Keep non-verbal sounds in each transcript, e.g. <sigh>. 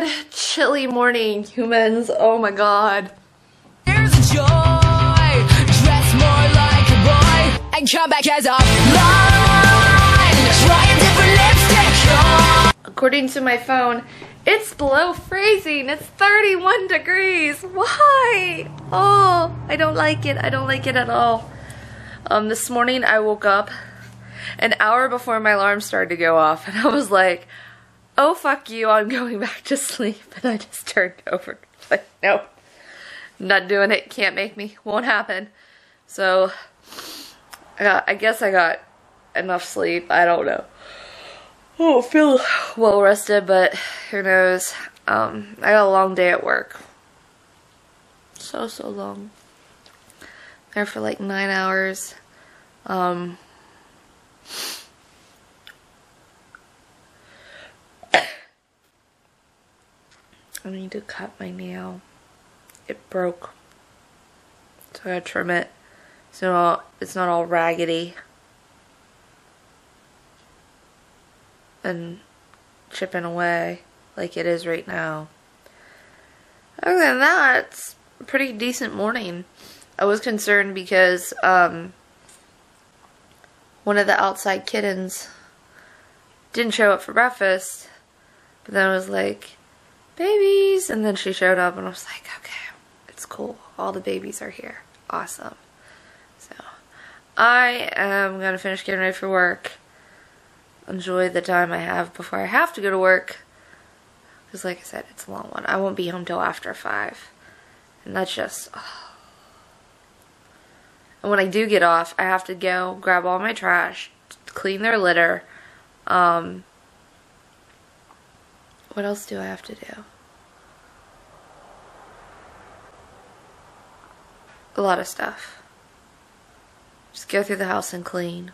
Good, chilly morning, humans. Oh my god. Here's joy, dress more like a boy, and come back as a line. Try a different lipstick. According to my phone, it's below freezing. It's 31 degrees. Why? Oh, I don't like it. I don't like it at all. Um, this morning I woke up an hour before my alarm started to go off, and I was like, oh fuck you, I'm <laughs> going back to sleep. And I just turned over. Like, nope. Not doing it. Can't make me. Won't happen. So, I, got, I guess I got enough sleep. I don't know. Don't feel well rested, but who knows. Um, I got a long day at work. So, so long. There for like nine hours. Um, I need to cut my nail. It broke. So I gotta trim it. So it's not all raggedy. And chipping away like it is right now. Other than that, it's a pretty decent morning. I was concerned because um, one of the outside kittens didn't show up for breakfast. But then I was like, babies. And then she showed up and I was like, okay, it's cool. All the babies are here. Awesome. So I am going to finish getting ready for work. Enjoy the time I have before I have to go to work. Because like I said, it's a long one. I won't be home till after 5. And that's just... Oh. And when I do get off, I have to go grab all my trash, clean their litter. Um, what else do I have to do? A lot of stuff. Just go through the house and clean.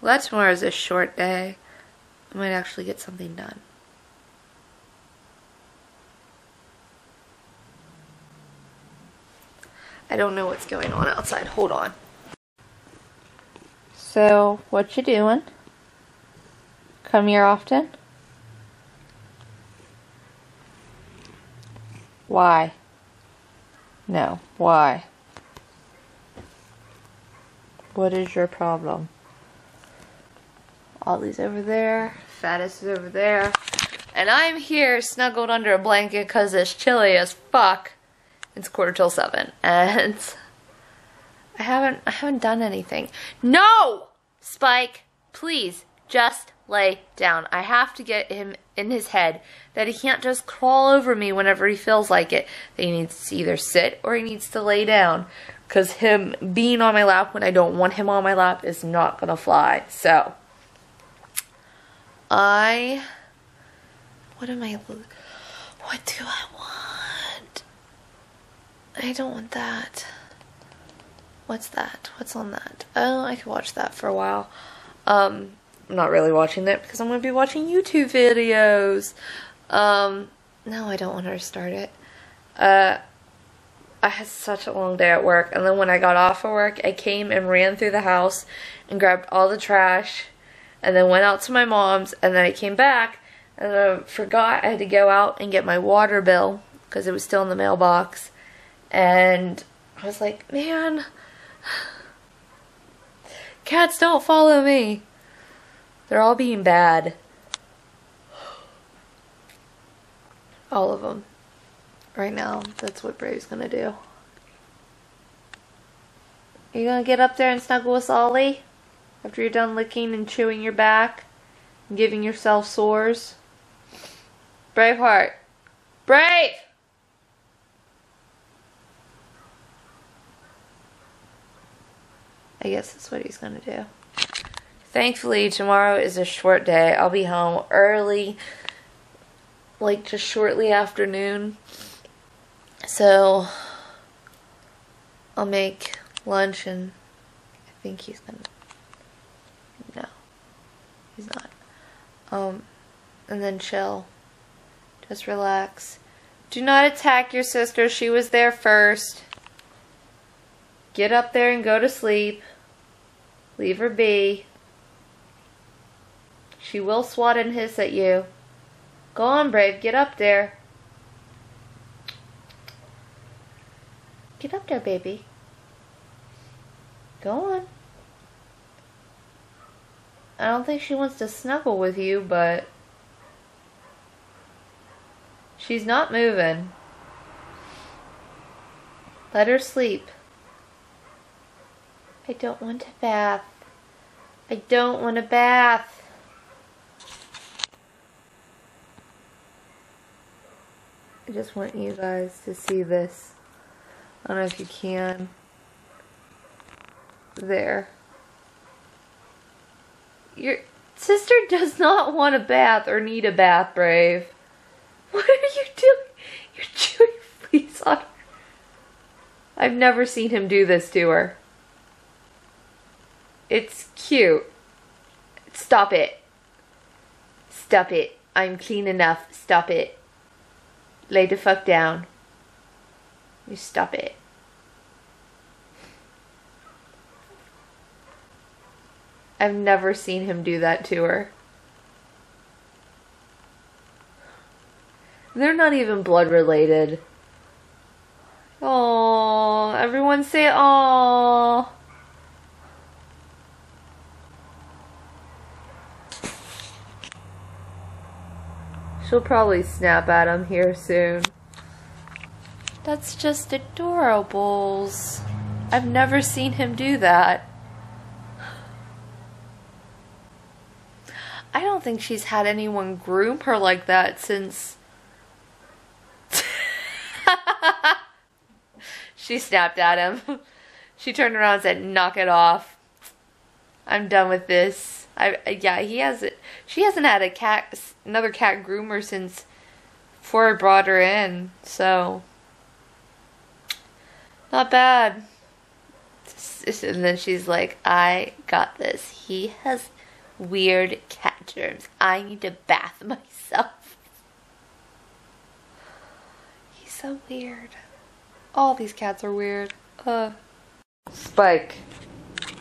Well, tomorrow is a short day. I might actually get something done. I don't know what's going on outside. Hold on. So, what you doing? Come here often? Why? No. Why? What is your problem? Ollie's over there. Fattest is over there. And I'm here snuggled under a blanket because it's chilly as fuck. It's quarter till seven. <laughs> And I haven't I haven't done anything. No! Spike, please, just lay down. I have to get him in his head that he can't just crawl over me whenever he feels like it. That he needs to either sit or he needs to lay down. Because him being on my lap when I don't want him on my lap is not going to fly. So, I. What am I. What do I want? I don't want that. What's that? What's on that? Oh, I could watch that for a while. Um, not really watching it because I'm going to be watching YouTube videos. Um, no, I don't want her to start it. Uh, I had such a long day at work, and then when I got off of work, I came and ran through the house and grabbed all the trash, and then went out to my mom's, and then I came back, and I forgot I had to go out and get my water bill because it was still in the mailbox, and I was like, man, <sighs> cats don't follow me. They're all being bad. All of them. Right now, that's what Brave's gonna do. Are you gonna get up there and snuggle with Ollie? After you're done licking and chewing your back? And giving yourself sores? Braveheart. Brave! I guess that's what he's gonna do. Thankfully, tomorrow is a short day. I'll be home early, like just shortly after noon. So, I'll make lunch and I think he's gonna. No, he's not. Um, and then chill. Just relax. Do not attack your sister. She was there first. Get up there and go to sleep. Leave her be. She will swat and hiss at you. Go on, Brave. Get up there. Get up there, baby. Go on. I don't think she wants to snuggle with you, but she's not moving. Let her sleep. I don't want a bath. I don't want a bath. I just want you guys to see this. I don't know if you can. There. Your sister does not want a bath or need a bath, Brave. What are you doing? You're chewing fleas on her. I've never seen him do this to her. It's cute. Stop it. Stop it. I'm clean enough. Stop it. Lay the fuck down. You stop it. I've never seen him do that to her. They're not even blood related. Oh, everyone say oh. She'll probably snap at him here soon. That's just adorables. I've never seen him do that. I don't think she's had anyone groom her like that since. <laughs> she snapped at him. <laughs> She turned around and said, "Knock it off. I'm done with this." I yeah, he has it. She hasn't had a cat, another cat groomer since before I brought her in. So not bad. And then she's like, "I got this. He has weird cat germs. I need to bath <laughs> myself." He's so weird. All these cats are weird. Uh. Spike,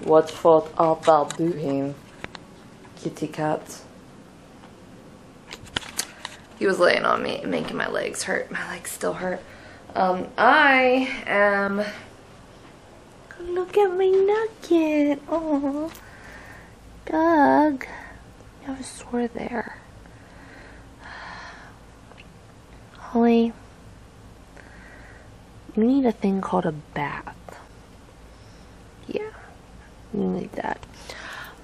what thought thou doing, kitty cat? He was laying on me and making my legs hurt. My legs still hurt. Um, I am. Look at my nugget. Oh, Doug, you have a sore there. Holly, you need a thing called a bath. Yeah, you need that.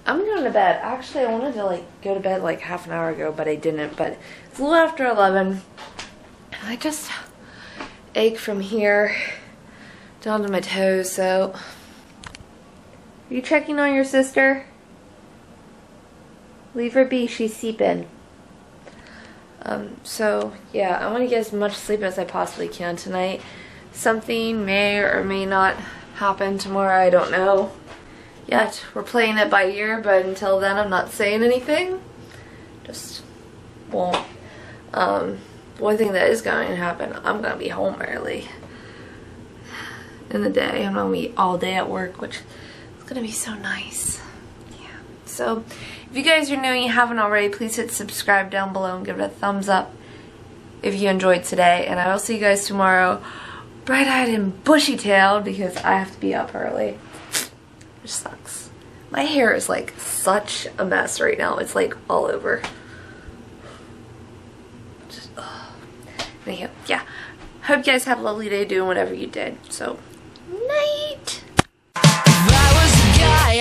I'm going to bed. Actually, I wanted to like go to bed like half an hour ago, but I didn't. But it's a little after 11. I just ache from here down to my toes. So, are you checking on your sister? Leave her be. She's sleeping. Um, so yeah, I want to get as much sleep as I possibly can tonight. Something may or may not happen tomorrow. I don't know yet. We're playing it by ear, but until then, I'm not saying anything. Just won't. Um, one thing that is going to happen, I'm going to be home early in the day. I'm going to be all day at work, which is going to be so nice. Yeah. So, if you guys are new and you haven't already, please hit subscribe down below and give it a thumbs up if you enjoyed today. And I will see you guys tomorrow bright-eyed and bushy-tailed because I have to be up early. My hair is like such a mess right now. It's like all over. Just. Anyhow, yeah. Hope you guys have a lovely day doing whatever you did. So, night.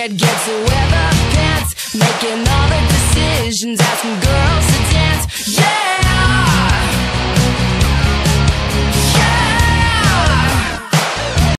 I'd get to wear the pants, making all the decisions, asking girls to dance. Yeah.